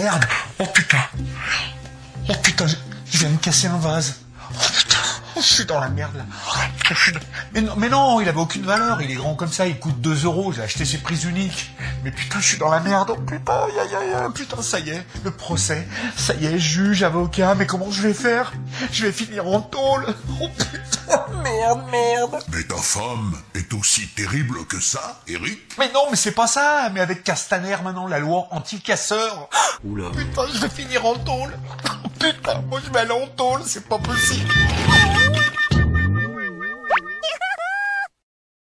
merde Oh putain Oh putain, je, viens de casser un vase. Oh putain, je suis dans la merde là. Mais non, mais non, il avait aucune valeur. Il est grand comme ça, il coûte 2 euros. J'ai acheté ses prises uniques. Mais putain, je suis dans la merde. Oh putain, aïe, aïe, aïe, aïe, putain, ça y est, le procès. Ça y est, juge, avocat. Mais comment je vais faire? Je vais finir en tôle. Oh putain, merde, merde. Mais ta femme est aussi terrible que ça, Eric? Mais non, mais c'est pas ça. Mais avec Castaner maintenant, la loi anti-casseur. Oula. Putain, je vais finir en tôle. Putain, moi je vais aller en tôle, c'est pas possible.